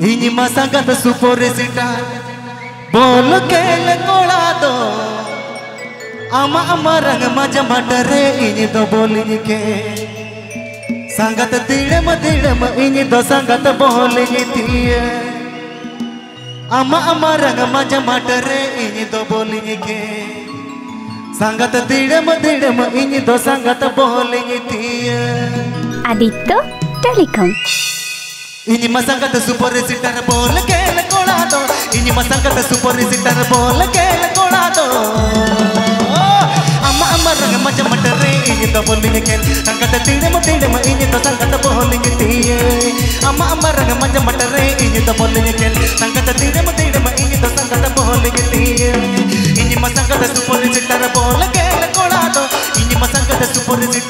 Ini masa gata supore zinda Ama ama rang Ini do boli nike Sangat tidak ini dosa sangat boleh jadi. Ama amarang maja ini do boleh jadi. Sangat tidak ini dosa sangat boleh jadi. Adik tuh telekom. ഇനി മസംഗത്തെ super sitter പോലെ കേളക്കോളാതോ ഇനി മസംഗത്തെ super sitter പോലെ കേളക്കോളാതോ അമ്മ അമ്മ രംഗ മച്ച മട്ടറേ ഇനിത്ത പൊല്ലിനിക്കൻ തങ്കത്തെ തീരമ തീരമ ഇനിത്ത സംഘത്തെ പോലിങ്ങ തീയേ അമ്മ അമ്മ രംഗ മച്ച മട്ടറേ ഇനിത്ത പൊല്ലിനിക്കൻ തങ്കത്തെ തീരമ തീരമ ഇനിത്ത സംഘത്തെ പോലിങ്ങ തീയേ ഇനി മസംഗത്തെ സൂപ്പർ സിറ്റർ പോലെ കേളക്കോളാതോ ഇനി മസംഗത്തെ സൂപ്പർ സിറ്റർ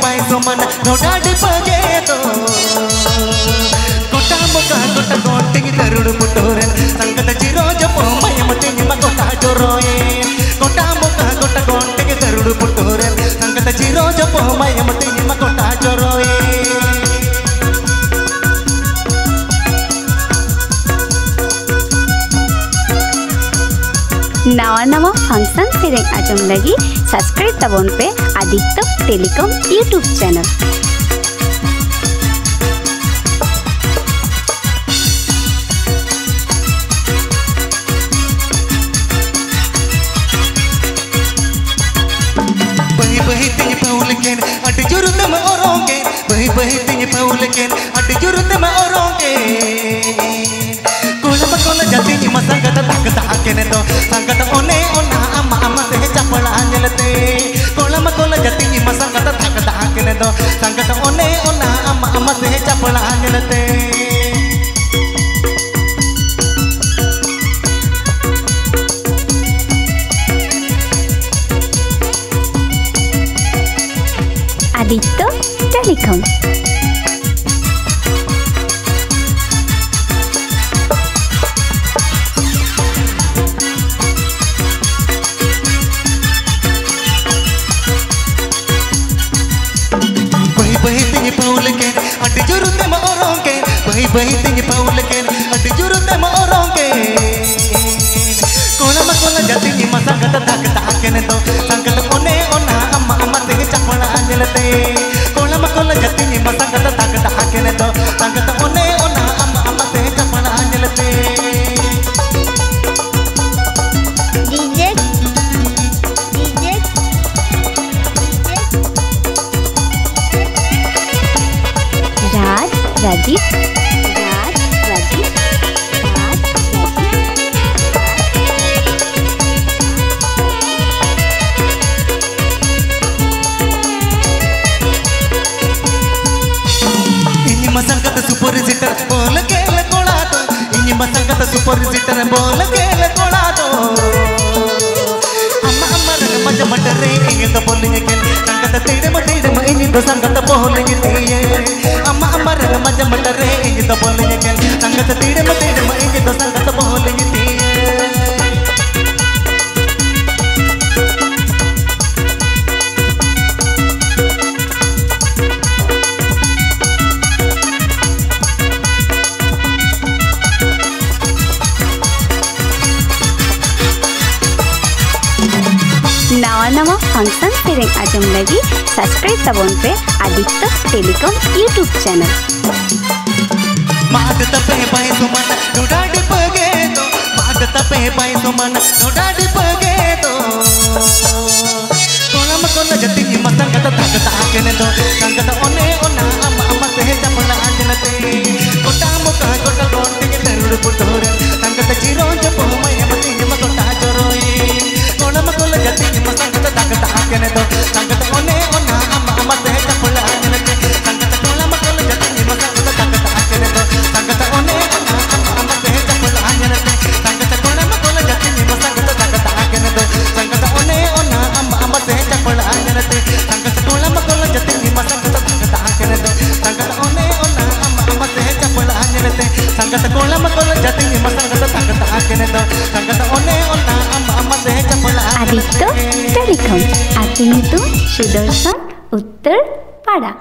pai suman no dadi tôi. Subscribe तबन पे आदित्य टेलीकॉम यूट्यूब चैनल बही बही तिंग पौल केन अट जुरुत में औरोंगे बही बही तिंग पौल केन अट जुरुत में औरोंगे कोला बकोला जाती नि जाती नि मसंगत तक ताकेने तो संगत ओने ओना अम अम से चपला अंजलते आदित्य टेलीकॉम। बही बही तिंग पौल केन अट जुरुत में औरोंगे कोला मकोला जाती नि मसंगत तक ताकेने तो संगत ओने ओना अम्मा से चपला अंजलते कोला मकोला जाती नि मसंगत तक ताकेने तो संगत ओने ओना अम्मा अम्मा से चपला अंजलते डीजे डीजे राज राजीव நம்ம சங்கத்தை சூப்பர் சித்தரை போல கேள கொடாதோ. அம்மா அம்மா ரங்க மஞ்ச மட்டரே எங்க பொண்ணுங்க கேள்வி சங்கத்தை தேடம தேடம இந்த சங்கத்தை போல அம்மா அம்மா ரங்க மஞ்ச மட்டரே எங்க பொண்ணுங்க கேள்வி சங்கத்தை தேடம ফাংশন সেরেং আজম লাগি সাবস্ক্রাইব তাবন পে আদিত্য টেলিকম ইউটিউব চ্যানেল मात तपे पाए सुमन डोडाड पगे तो। मात तपे पाए सुमन डोडाड पगे तो। कोलम कोन जति हिम्मत संगत ताकत आके ने तो संगत ओने ओना আদিত্য টেলিকম আতি নিতু সুদর্শন উত্তর পাড়া